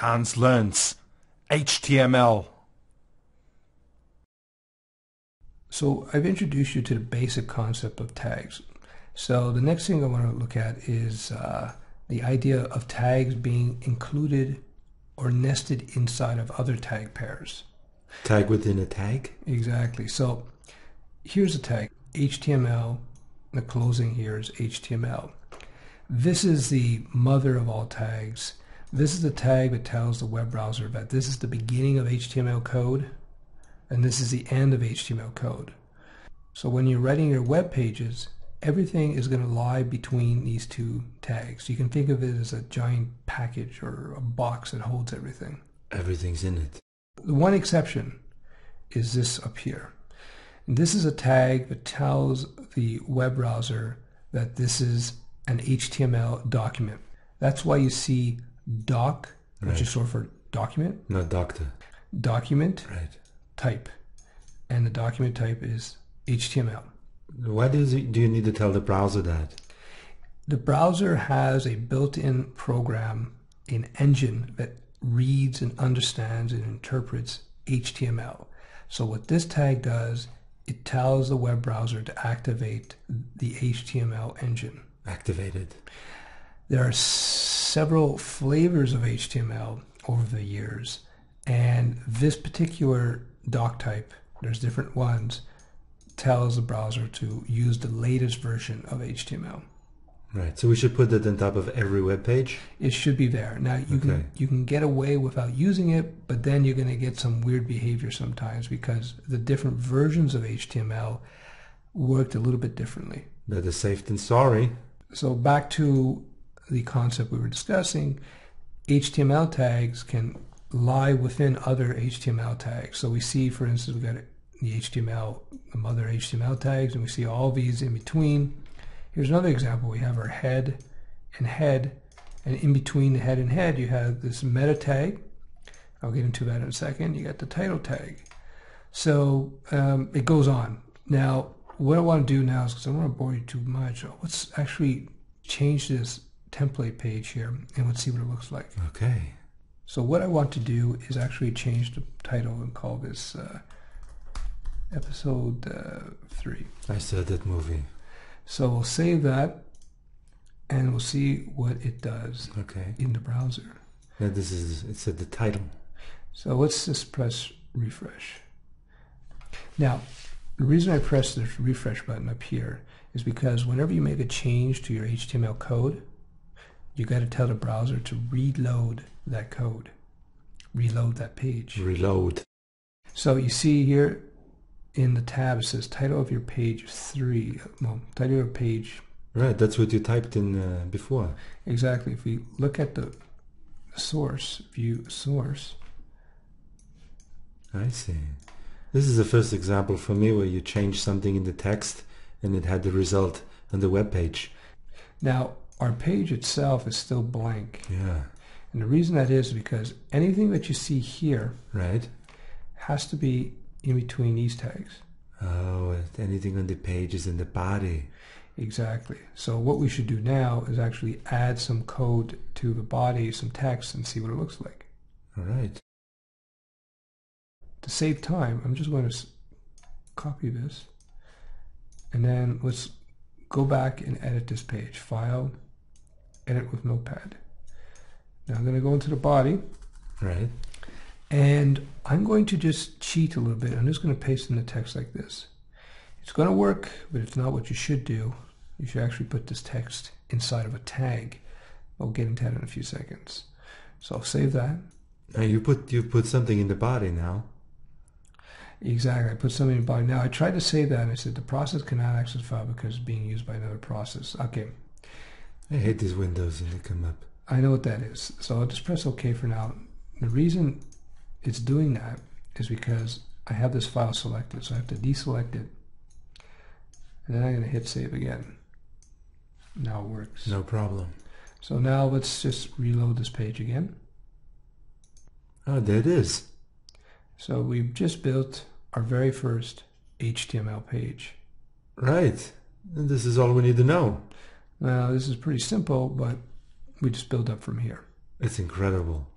Hanz Learnz HTML. So I've introduced you to the basic concept of tags. So the next thing I want to look at is uh, the idea of tags being included or nested inside of other tag pairs. Tag within a tag? Exactly. So here's a tag, HTML. The closing here is HTML. This is the mother of all tags. This is the tag that tells the web browser that this is the beginning of HTML code and this is the end of HTML code. So when you're writing your web pages, everything is going to lie between these two tags. You can think of it as a giant package or a box that holds everything. Everything's in it. The one exception is this up here. And this is a tag that tells the web browser that this is an HTML document. That's why you see doc, which Right. is short for document, Not doctor. document Right. type. And the document type is HTML. Why does it, do you need to tell the browser that? The browser has a built-in program, an engine that reads and understands and interprets HTML. So what this tag does, it tells the web browser to activate the HTML engine. Activated. There are several flavors of HTML over the years, and this particular doc type, there's different ones, tells the browser to use the latest version of HTML. Right. So we should put that on top of every web page? It should be there. Now you Okay. can you can get away without using it, but then you're going to get some weird behavior sometimes because the different versions of HTML worked a little bit differently. Better safe than sorry. So back to the concept we were discussing, HTML tags can lie within other HTML tags. So we see, for instance, we've got the HTML, the mother HTML tags, and we see all these in between. Here's another example. We have our head and head, and in between the head and head, you have this meta tag. I'll get into that in a second. You got the title tag. So um, it goes on. Now, what I want to do now is because I don't want to bore you too much. Let's actually change this template page here and let's see what it looks like. Okay. So what I want to do is actually change the title and call this uh, episode uh, three. I saw that movie. So we'll save that and we'll see what it does Okay. in the browser. Now this is, it said the title. So let's just press refresh. Now, the reason I press this refresh button up here is because whenever you make a change to your HTML code, you got to tell the browser to reload that code, reload that page. Reload. So you see here in the tab it says title of your page three. Well, title of your page Right, that's what you typed in uh, before. exactly. If we look at the source, view source, I see. This is the first example for me where you change something in the text and it had the result on the web page. now our page itself is still blank. Yeah. And the reason that is because anything that you see here Right. has to be in between these tags. Oh, anything on the page is in the body. Exactly. So what we should do now is actually add some code to the body, some text, and see what it looks like. All right. To save time, I'm just going to copy this. And then let's go back and edit this page. File, edit with Notepad. Now I'm going to go into the body. Right. And I'm going to just cheat a little bit. I'm just going to paste in the text like this. It's going to work, but it's not what you should do. You should actually put this text inside of a tag. I'll get into that in a few seconds. So I'll save that. Now you put you put something in the body now. Exactly. I put something in the body. Now I tried to save that and I said the process cannot access file because it's being used by another process. Okay. I hate these windows when they come up. I know what that is. So I'll just press OK for now. The reason it's doing that is because I have this file selected. So I have to deselect it. And then I'm going to hit save again. Now it works. No problem. So now let's just reload this page again. Oh, there it is. So we've just built our very first HTML page. Right. And this is all we need to know. Now this is pretty simple, but we just build up from here. It's incredible.